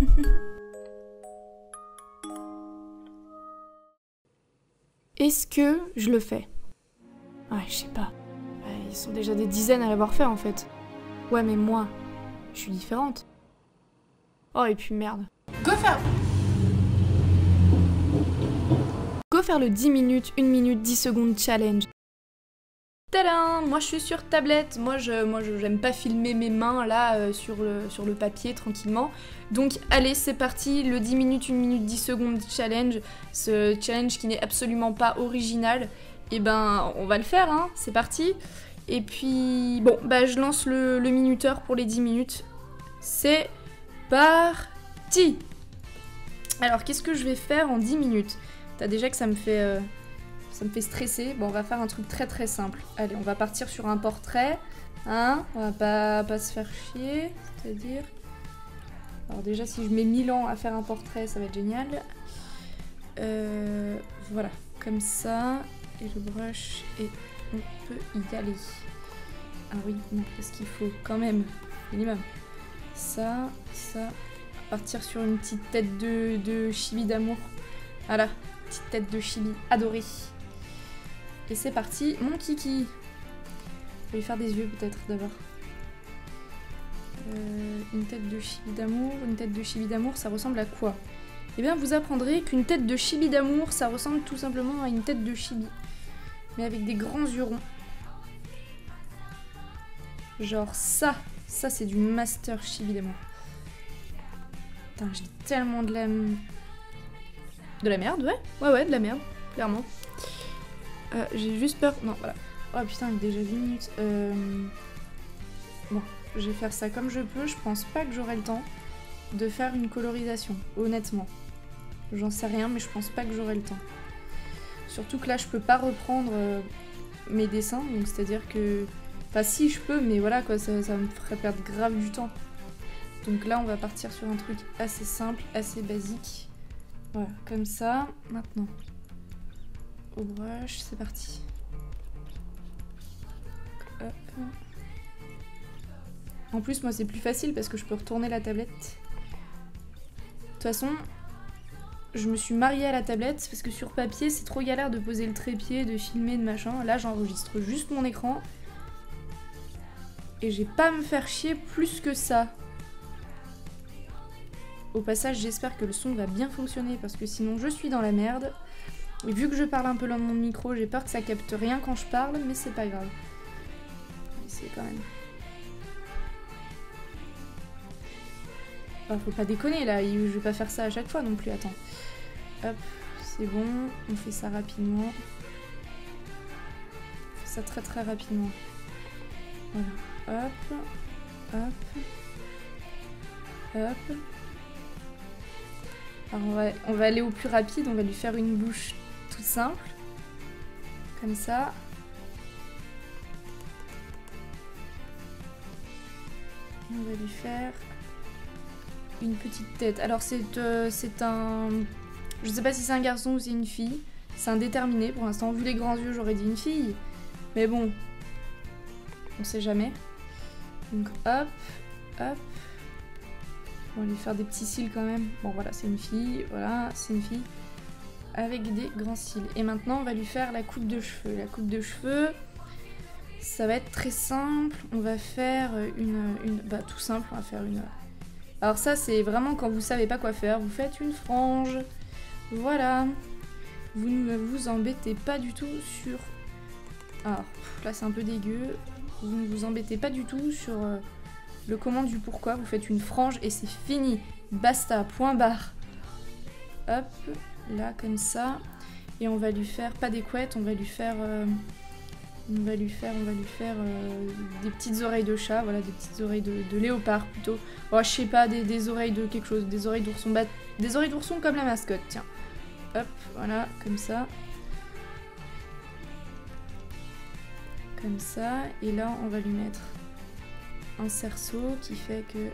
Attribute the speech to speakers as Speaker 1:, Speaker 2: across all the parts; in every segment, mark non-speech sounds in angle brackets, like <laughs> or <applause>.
Speaker 1: <laughs> Est-ce que je le fais? Ouais, je sais pas. Ils sont déjà des dizaines à l'avoir fait en fait. Ouais, mais moi, je suis différente. Oh, et puis merde. Go faire Go faire le 10 minutes, 1 minute, 10 secondes challenge. Tadam! Moi je suis sur tablette, moi je moi j'aime pas filmer mes mains là euh, sur, le, sur le papier tranquillement. Donc allez c'est parti, le 10 minutes, 1 minute, 10 secondes challenge, ce challenge qui n'est absolument pas original, et eh ben on va le faire hein, c'est parti. Et puis bon bah je lance le, minuteur pour les 10 minutes. C'est parti! Alors qu'est-ce que je vais faire en 10 minutes? T'as déjà que ça me fait... Euh, ça me fait stresser. Bon, on va faire un truc très très simple. Allez, on va partir sur un portrait. Hein On va pas, pas se faire chier. C'est-à-dire... Alors déjà, si je mets 1000 ans à faire un portrait, ça va être génial. Euh, voilà, comme ça. Et le brush, et on peut y aller. Ah oui, non, parce qu'il faut quand même, minimum, ça, ça, partir sur une petite tête de, de chibi d'amour. Voilà, petite tête de chibi adorée. Et c'est parti, mon kiki. Je vais lui faire des yeux peut-être d'abord. Euh, une tête de chibi d'amour. Une tête de chibi d'amour, ça ressemble à quoi? Eh bien, vous apprendrez qu'une tête de chibi d'amour, ça ressemble tout simplement à une tête de chibi. Mais avec des grands yeux ronds. Genre ça. Ça, c'est du master chibi d'amour. Putain, j'ai tellement de la... De la merde, ouais Ouais, ouais, de la merde, clairement. Euh, j'ai juste peur. Non, voilà. Oh putain, il est déjà 10 minutes. Euh... Bon, je vais faire ça comme je peux. Je pense pas que j'aurai le temps de faire une colorisation, honnêtement. J'en sais rien, mais je pense pas que j'aurai le temps. Surtout que là, je peux pas reprendre euh, mes dessins, donc c'est-à-dire que... Enfin, si, je peux, mais voilà, quoi, ça me ferait perdre grave du temps. Donc là, on va partir sur un truc assez simple, assez basique. Voilà, comme ça. Maintenant, brush, c'est parti. En plus, moi, c'est plus facile parce que je peux retourner la tablette. De toute façon, je me suis mariée à la tablette parce que sur papier, c'est trop galère de poser le trépied, de filmer, de machin. Là, j'enregistre juste mon écran. Et j'ai pas à me faire chier plus que ça. Au passage, j'espère que le son va bien fonctionner parce que sinon, je suis dans la merde. Vu que je parle un peu loin de mon micro, j'ai peur que ça capte rien quand je parle, mais c'est pas grave. C'est quand même. faut pas déconner là, je vais pas faire ça à chaque fois non plus, attends. Hop, c'est bon, on fait ça rapidement. On fait ça très très rapidement. Voilà, hop, hop, hop. Alors on va, on va aller au plus rapide, on va lui faire une bouche simple. Comme ça. On va lui faire une petite tête. Alors c'est euh, un... Je sais pas si c'est un garçon ou c'est une fille. C'est indéterminé pour l'instant. Vu les grands yeux, j'aurais dit une fille. Mais bon, on sait jamais. Donc hop, hop. On va lui faire des petits cils quand même. Bon voilà, c'est une fille. Voilà, c'est une fille avec des grands cils. Et maintenant, on va lui faire la coupe de cheveux. La coupe de cheveux, ça va être très simple. On va faire une... bah, tout simple, on va faire une... Alors ça, c'est vraiment quand vous savez pas quoi faire. Vous faites une frange. Voilà. Vous ne vous embêtez pas du tout sur... Alors, là, c'est un peu dégueu. Vous ne vous embêtez pas du tout sur euh, le comment du pourquoi. Vous faites une frange et c'est fini. Basta, point barre. Hop, là comme ça. Et on va lui faire, pas des couettes, on va lui faire... Euh, on va lui faire, on va lui faire euh, des petites oreilles de chat, voilà, des petites oreilles de, léopard plutôt. Oh, je sais pas, des, oreilles de quelque chose, des oreilles d'ourson. Des oreilles d'ourson comme la mascotte, tiens. Hop, voilà, comme ça. Comme ça. Et là, on va lui mettre un cerceau qui fait que,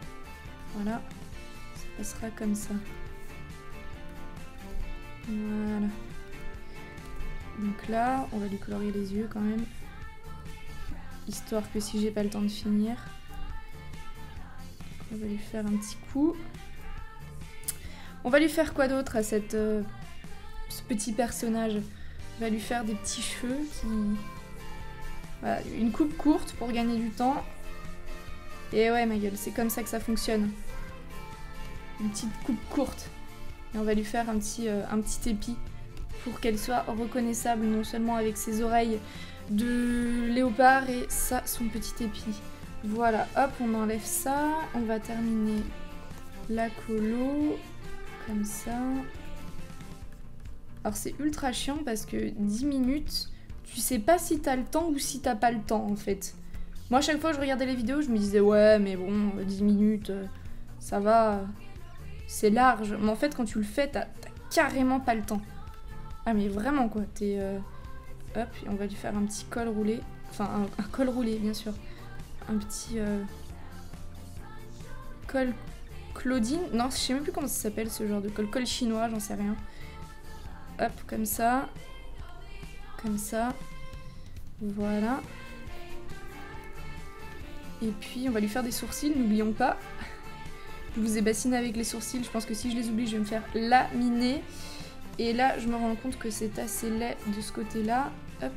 Speaker 1: voilà, ça passera comme ça. Voilà. Donc là, on va lui colorier les yeux quand même. Histoire que si j'ai pas le temps de finir, on va lui faire un petit coup. On va lui faire quoi d'autre à cette, euh, ce petit personnage? On va lui faire des petits cheveux qui... Une coupe courte pour gagner du temps. Et ouais, ma gueule, c'est comme ça que ça fonctionne. Une petite coupe courte. Et on va lui faire un petit, euh, un petit épi pour qu'elle soit reconnaissable non seulement avec ses oreilles de léopard et ça, son petit épi. Voilà, hop, on enlève ça. On va terminer la colo comme ça. Alors c'est ultra chiant parce que 10 minutes, tu sais pas si t'as le temps ou si t'as pas le temps en fait. Moi, à chaque fois que je regardais les vidéos, je me disais ouais, mais bon, 10 minutes, euh, ça va, c'est large. Mais en fait, quand tu le fais, t'as carrément pas le temps. Ah, mais vraiment quoi, t'es. Euh, hop, on va lui faire un petit col roulé. Enfin, un, col roulé, bien sûr. Un petit. Euh, col Claudine. Non, je sais même plus comment ça s'appelle ce genre de col. Col chinois, j'en sais rien. Hop, comme ça. Comme ça. Voilà. Et puis on va lui faire des sourcils, n'oublions pas. Je vous ai bassiné avec les sourcils, je pense que si je les oublie, je vais me faire laminer. Et là, je me rends compte que c'est assez laid de ce côté-là. Hop.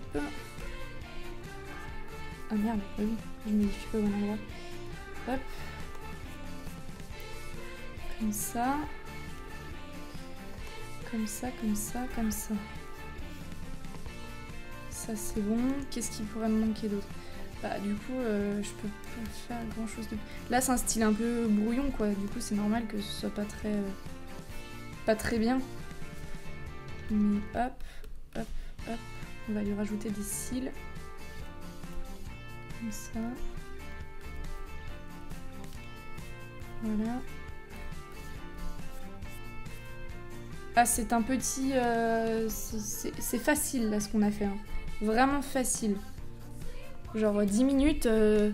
Speaker 1: Ah merde, bah oui, je suis pas au bon endroit. Hop. Comme ça. Comme ça, comme ça, comme ça. Ça c'est bon. Qu'est-ce qui pourrait me manquer d'autre? Bah du coup, euh, je peux pas faire grand chose de... Là c'est un style un peu brouillon quoi, du coup c'est normal que ce soit pas très... Euh, pas très bien. Mais hop, hop, hop, on va lui rajouter des cils. Comme ça. Voilà. Ah c'est un petit... Euh, c'est facile là ce qu'on a fait. Hein. Vraiment facile. Genre 10 minutes. Euh,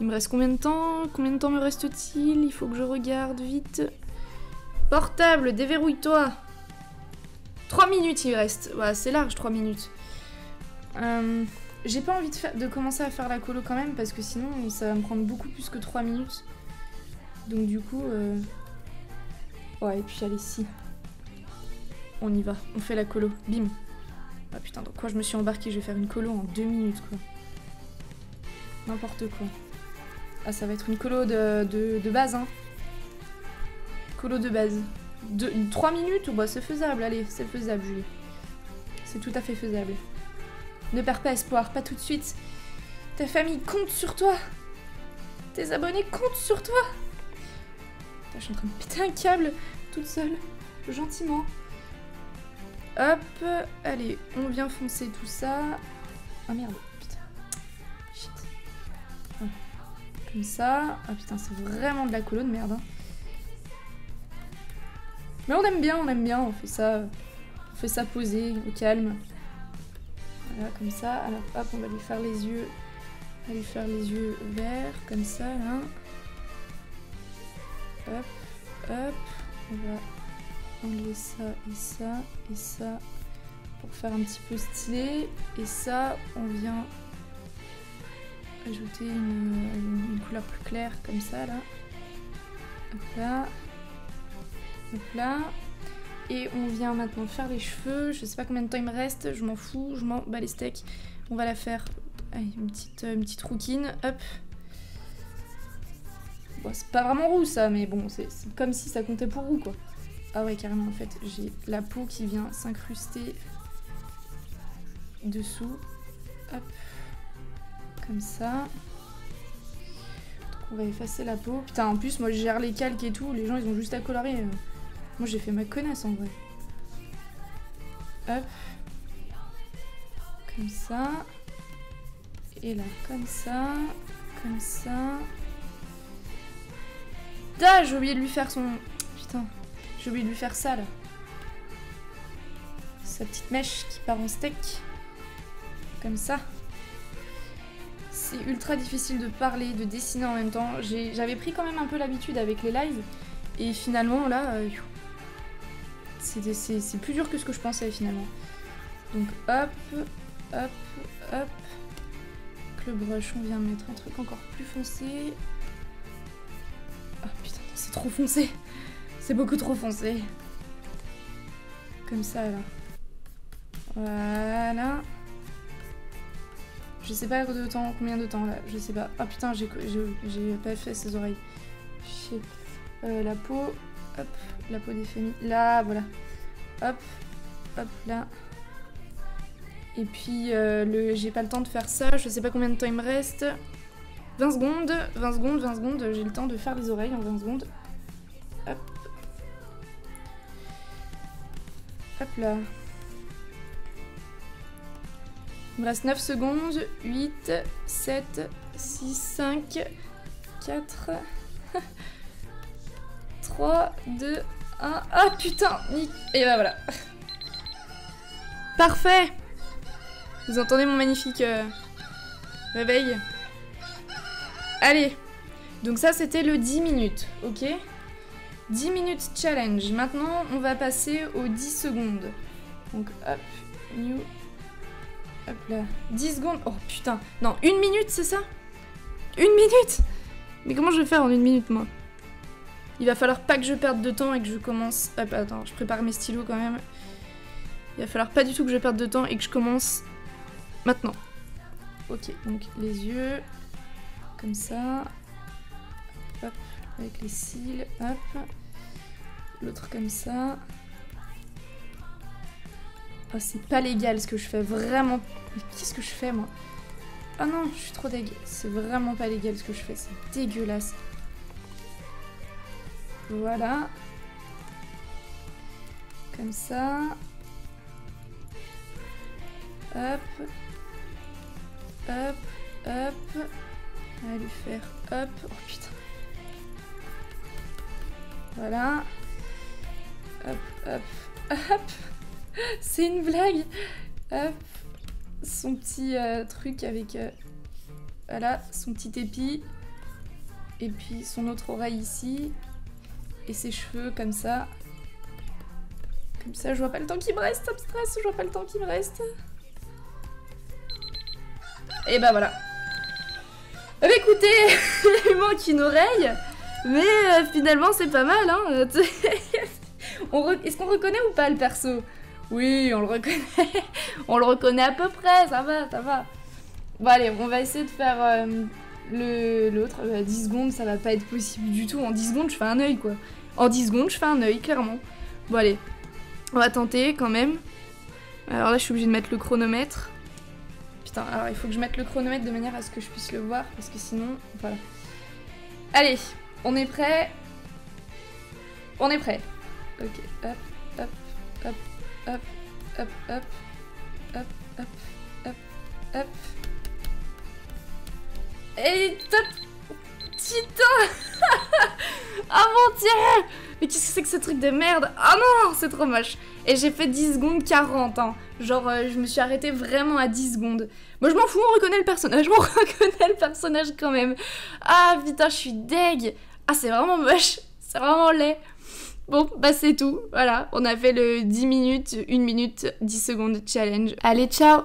Speaker 1: il me reste combien de temps? Combien de temps me reste-t-il? Il faut que je regarde vite. Portable, déverrouille-toi 3 minutes il reste. Ouais, c'est large 3 minutes. Euh, j'ai pas envie de, commencer à faire la colo quand même parce que sinon ça va me prendre beaucoup plus que 3 minutes. Donc du coup... Euh... Ouais, et puis allez, si. On y va, on fait la colo. Bim. Ah putain, dans quoi je me suis embarqué Je vais faire une colo en 2 minutes quoi. N'importe quoi. Ah, ça va être une colo de, de, base, hein. Colo de base. De, 3 minutes Bah, c'est faisable, allez, c'est faisable, Julie. C'est tout à fait faisable. Ne perds pas espoir, pas tout de suite. Ta famille compte sur toi. Tes abonnés comptent sur toi. je suis en train de péter un câble toute seule, gentiment. Hop, allez, on vient foncer tout ça. Ah merde. Comme ça. Ah putain, c'est vraiment de la colo de merde. Hein. Mais on aime bien, on aime bien, on fait ça, on fait ça poser, au calme. Voilà, comme ça. Alors hop, on va lui faire les yeux, on va lui faire les yeux verts, comme ça, là. Hop, hop, on va enlever ça et ça et ça pour faire un petit peu stylé. Et ça, on vient ajouter une, couleur plus claire comme ça là. Hop là. Hop là. Et on vient maintenant faire les cheveux. Je sais pas combien de temps il me reste. Je m'en fous. Je m'en bats les steaks. On va la faire. Allez, une petite, une petite rouquine. Hop. Bon, c'est pas vraiment roux ça, mais bon, c'est comme si ça comptait pour roux quoi. Ah ouais, carrément en fait, j'ai la peau qui vient s'incruster dessous. Hop comme ça. On va effacer la peau. Putain, en plus, moi je gère les calques et tout. Les gens, ils ont juste à colorer. Euh. Moi, j'ai fait ma connasse en vrai. Hop. Comme ça. Et là, comme ça. Comme ça. Ah, j'ai oublié de lui faire son... Putain. J'ai oublié de lui faire ça, là. Sa petite mèche qui part en steak. Comme ça c'est ultra difficile de parler, de dessiner en même temps. J'avais pris quand même un peu l'habitude avec les lives. Et finalement, là, euh, c'est plus dur que ce que je pensais finalement. Donc hop, hop, hop. le brush, on vient mettre un truc encore plus foncé. Oh putain, c'est trop foncé. C'est beaucoup trop foncé. Comme ça, là. Voilà. Je sais pas combien de temps là, je sais pas. Ah putain, j'ai pas fait ses oreilles. Euh, la peau, hop, la peau des familles. Là, voilà. Hop, hop, là. Et puis, euh, j'ai pas le temps de faire ça, je sais pas combien de temps il me reste. 20 secondes, 20 secondes, 20 secondes, j'ai le temps de faire les oreilles en 20 secondes. Hop. Hop là. Il me reste 9 secondes. 8, 7, 6, 5, 4, 3, 2, 1. Ah putain Et bah voilà. Parfait Vous entendez mon magnifique euh, réveil? Allez Donc ça c'était le 10 minutes, ok? 10 minutes challenge. Maintenant on va passer aux 10 secondes. Donc hop, new Hop là. 10 secondes. Oh putain. Non, une minute, c'est ça? Une minute? Mais comment je vais faire en une minute, moi? Il va falloir pas que je perde de temps et que je commence... Hop, attends, je prépare mes stylos quand même. Il va falloir pas du tout que je perde de temps et que je commence maintenant. Ok, donc les yeux, comme ça. Hop, avec les cils, hop. L'autre comme ça. Oh, c'est pas légal ce que je fais, vraiment. Qu'est-ce que je fais, moi? Ah non, je suis trop deg. C'est vraiment pas légal ce que je fais, c'est dégueulasse. Voilà. Comme ça. Hop. Hop, hop. On va lui faire hop. Oh putain. Voilà. Hop, hop, hop. <laughs> C'est une blague. Hop. Son petit euh, truc avec... Euh, voilà, son petit épi. Et puis son autre oreille ici. Et ses cheveux comme ça. Comme ça, je vois pas le temps qui me reste, ça me stresse, je vois pas le temps qui me reste. Et bah voilà. Bah écoutez, <laughs> il manque une oreille, mais euh, finalement c'est pas mal, hein. <laughs> Est-ce qu'on reconnaît ou pas le perso? Oui, on le reconnaît. <laughs> on le reconnaît à peu près, ça va, ça va. Bon allez, on va essayer de faire euh, l'autre. 10 euh, secondes, ça va pas être possible du tout. En 10 secondes, je fais un œil, quoi. En 10 secondes, je fais un œil, clairement. Bon allez, on va tenter quand même. Alors là, je suis obligée de mettre le chronomètre. Putain, alors il faut que je mette le chronomètre de manière à ce que je puisse le voir, parce que sinon, voilà. Allez, on est prêt? On est prêt. Ok, hop, hop, hop, hop, hop, hop, hop, hop, hop, hop. Et top Putain <laughs> Ah mon dieu Mais qu'est-ce que c'est que ce truc de merde? Ah non C'est trop moche Et j'ai fait 10 secondes 40, hein. Genre, euh, je me suis arrêtée vraiment à 10 secondes. Moi, je m'en fous, on reconnaît le personnage. <laughs> On reconnaît le personnage quand même. Ah, putain, je suis deg Ah, c'est vraiment moche C'est vraiment laid Bon, bah c'est tout. Voilà, on a fait le 10 minutes, 1 minute, 10 secondes challenge. Allez, ciao